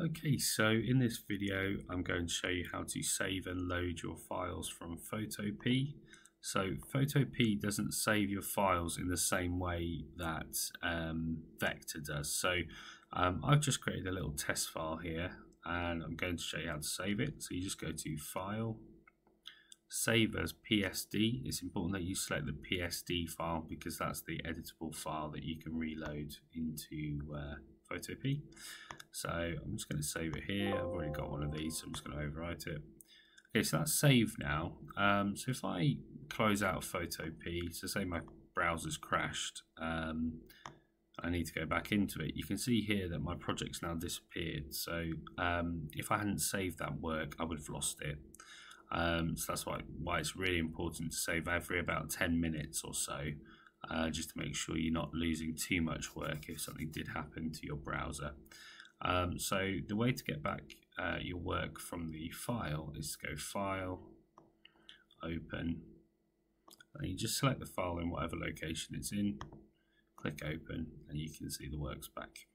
Okay, so in this video I'm going to show you how to save and load your files from Photopea. So Photopea doesn't save your files in the same way that um, Vector does. So um, I've just created a little test file here and I'm going to show you how to save it. So you just go to File, Save as PSD. It's important that you select the PSD file because that's the editable file that you can reload into uh, Photopea. So I'm just going to save it here. I've already got one of these, so I'm just going to overwrite it. Okay, so that's saved now. Um, so if I close out photo P, so say my browser's crashed, um, I need to go back into it. You can see here that my project's now disappeared. So um, if I hadn't saved that work, I would have lost it. Um, so that's why, why it's really important to save every about 10 minutes or so, uh, just to make sure you're not losing too much work if something did happen to your browser. Um, so the way to get back uh, your work from the file is to go File, Open, and you just select the file in whatever location it's in, click Open, and you can see the works back.